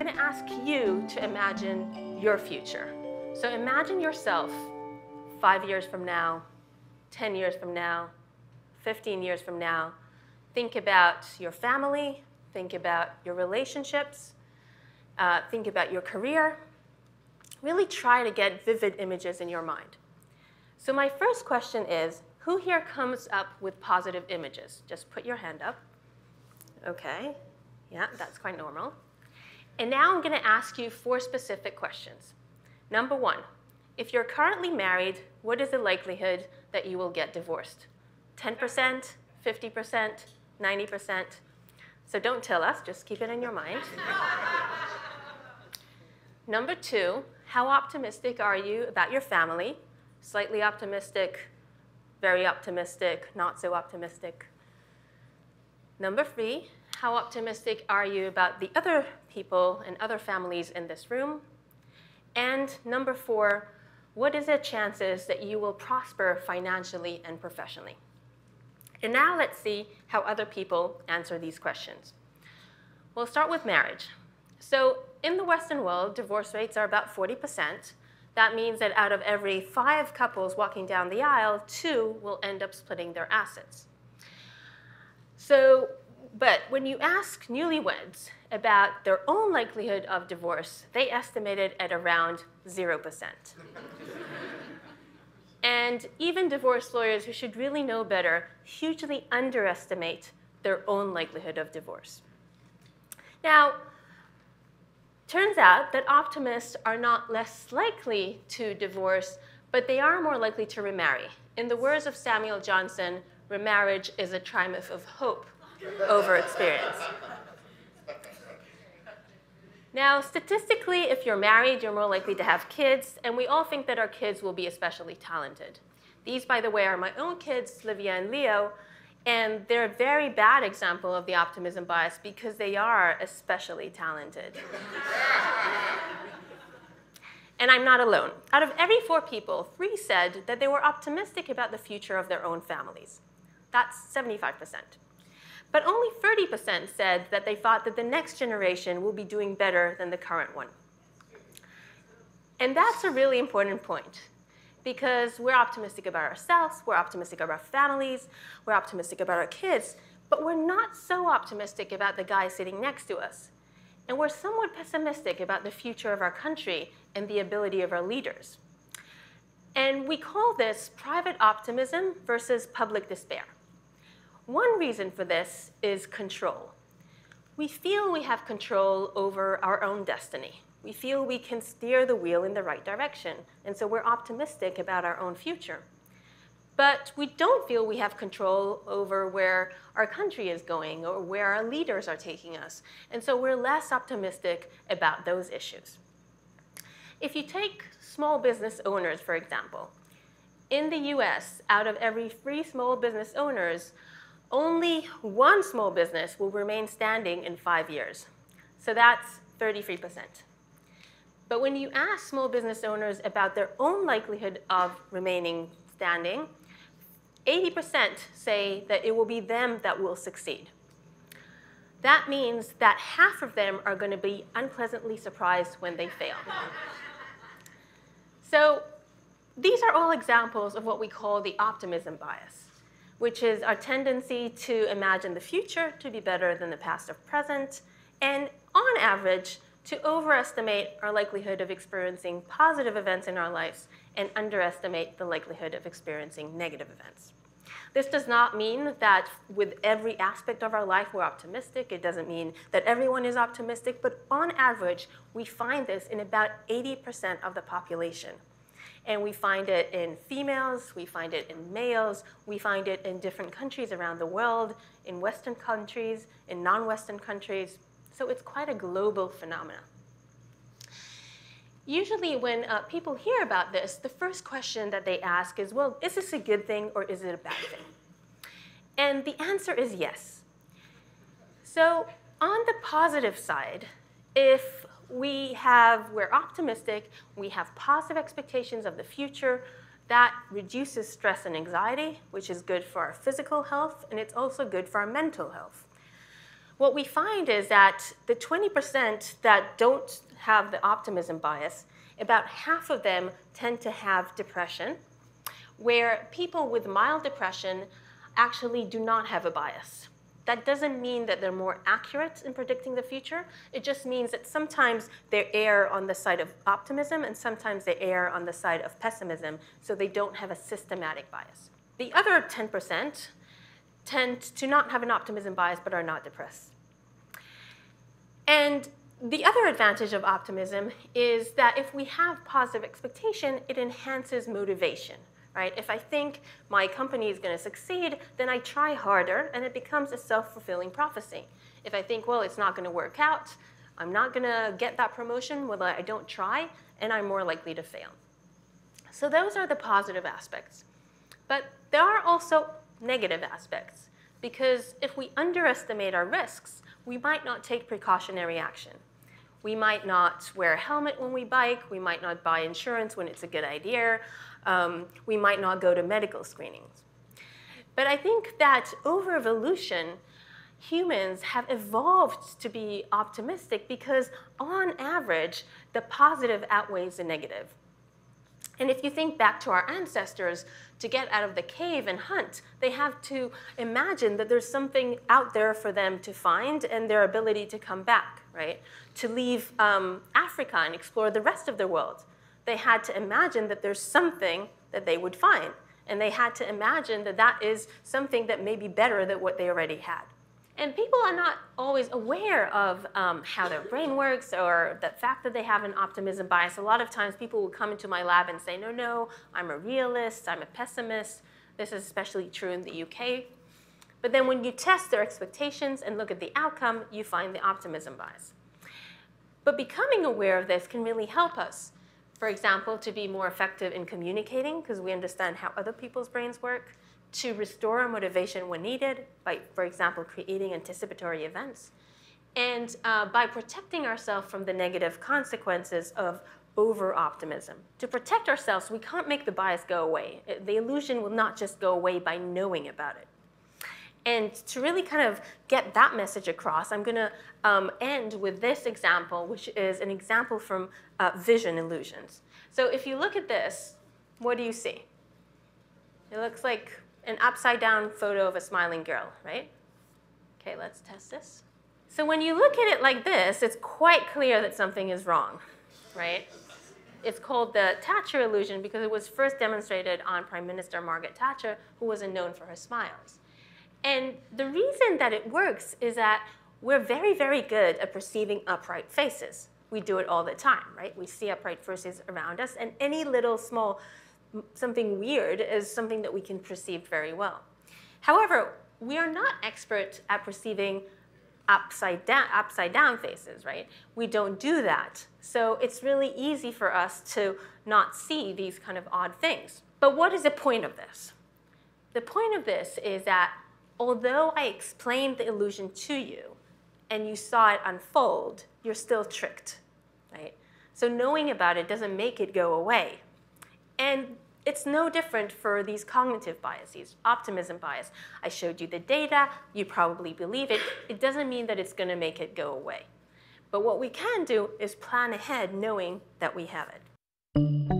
Going to ask you to imagine your future. So imagine yourself five years from now, 10 years from now, 15 years from now. Think about your family, think about your relationships, uh, think about your career. Really try to get vivid images in your mind. So my first question is, who here comes up with positive images? Just put your hand up. Okay, yeah, that's quite normal. And now I'm gonna ask you four specific questions. Number one, if you're currently married, what is the likelihood that you will get divorced? 10%, 50%, 90%? So don't tell us, just keep it in your mind. Number two, how optimistic are you about your family? Slightly optimistic, very optimistic, not so optimistic. Number three, how optimistic are you about the other people and other families in this room? And number four, what is the chances that you will prosper financially and professionally? And now let's see how other people answer these questions. We'll start with marriage. So in the Western world, divorce rates are about 40%. That means that out of every five couples walking down the aisle, two will end up splitting their assets. So, but when you ask newlyweds about their own likelihood of divorce, they estimate it at around 0%. and even divorce lawyers who should really know better hugely underestimate their own likelihood of divorce. Now, turns out that optimists are not less likely to divorce, but they are more likely to remarry. In the words of Samuel Johnson, remarriage is a triumph of hope over experience. Now, statistically, if you're married, you're more likely to have kids, and we all think that our kids will be especially talented. These, by the way, are my own kids, Livia and Leo, and they're a very bad example of the optimism bias because they are especially talented. and I'm not alone. Out of every four people, three said that they were optimistic about the future of their own families. That's 75%. But only 30% said that they thought that the next generation will be doing better than the current one. And that's a really important point because we're optimistic about ourselves, we're optimistic about our families, we're optimistic about our kids, but we're not so optimistic about the guy sitting next to us. And we're somewhat pessimistic about the future of our country and the ability of our leaders. And we call this private optimism versus public despair. One reason for this is control. We feel we have control over our own destiny. We feel we can steer the wheel in the right direction, and so we're optimistic about our own future. But we don't feel we have control over where our country is going or where our leaders are taking us, and so we're less optimistic about those issues. If you take small business owners, for example, in the US, out of every three small business owners, only one small business will remain standing in five years. So that's 33%. But when you ask small business owners about their own likelihood of remaining standing, 80% say that it will be them that will succeed. That means that half of them are going to be unpleasantly surprised when they fail. so these are all examples of what we call the optimism bias which is our tendency to imagine the future to be better than the past or present, and on average, to overestimate our likelihood of experiencing positive events in our lives and underestimate the likelihood of experiencing negative events. This does not mean that with every aspect of our life we're optimistic. It doesn't mean that everyone is optimistic, but on average, we find this in about 80% of the population. And we find it in females, we find it in males, we find it in different countries around the world, in Western countries, in non-Western countries. So it's quite a global phenomenon. Usually when uh, people hear about this, the first question that they ask is, well, is this a good thing or is it a bad thing? And the answer is yes. So on the positive side, if we have, we're optimistic, we have positive expectations of the future. That reduces stress and anxiety, which is good for our physical health, and it's also good for our mental health. what we find is that the 20% that don't have the optimism bias, about half of them tend to have depression, where people with mild depression actually do not have a bias. That doesn't mean that they're more accurate in predicting the future. It just means that sometimes they err on the side of optimism and sometimes they err on the side of pessimism, so they don't have a systematic bias. The other 10% tend to not have an optimism bias but are not depressed. And the other advantage of optimism is that if we have positive expectation, it enhances motivation right? If I think my company is going to succeed, then I try harder, and it becomes a self-fulfilling prophecy. If I think, well, it's not going to work out, I'm not going to get that promotion, well, I don't try, and I'm more likely to fail. So those are the positive aspects. But there are also negative aspects, because if we underestimate our risks, we might not take precautionary action. We might not wear a helmet when we bike. We might not buy insurance when it's a good idea um, we might not go to medical screenings. But I think that over evolution, humans have evolved to be optimistic because on average, the positive outweighs the negative. And if you think back to our ancestors, to get out of the cave and hunt, they have to imagine that there's something out there for them to find and their ability to come back, right? To leave um, Africa and explore the rest of the world they had to imagine that there's something that they would find. And they had to imagine that that is something that may be better than what they already had. And people are not always aware of um, how their brain works or the fact that they have an optimism bias. A lot of times people will come into my lab and say, no, no, I'm a realist, I'm a pessimist. This is especially true in the UK. But then when you test their expectations and look at the outcome, you find the optimism bias. But becoming aware of this can really help us for example, to be more effective in communicating because we understand how other people's brains work, to restore our motivation when needed by, for example, creating anticipatory events, and uh, by protecting ourselves from the negative consequences of over-optimism. To protect ourselves, we can't make the bias go away. The illusion will not just go away by knowing about it. And to really kind of get that message across, I'm going to um, end with this example, which is an example from uh, vision illusions. So if you look at this, what do you see? It looks like an upside down photo of a smiling girl, right? Okay, let's test this. So when you look at it like this, it's quite clear that something is wrong, right? It's called the Thatcher illusion because it was first demonstrated on Prime Minister Margaret Thatcher, who wasn't known for her smiles. And the reason that it works is that we're very, very good at perceiving upright faces. We do it all the time, right? We see upright faces around us, and any little small something weird is something that we can perceive very well. However, we are not expert at perceiving upside down, upside down faces, right? We don't do that. So it's really easy for us to not see these kind of odd things. But what is the point of this? The point of this is that although I explained the illusion to you and you saw it unfold, you're still tricked, right? So knowing about it doesn't make it go away. And it's no different for these cognitive biases, optimism bias. I showed you the data, you probably believe it. It doesn't mean that it's going to make it go away. But what we can do is plan ahead knowing that we have it.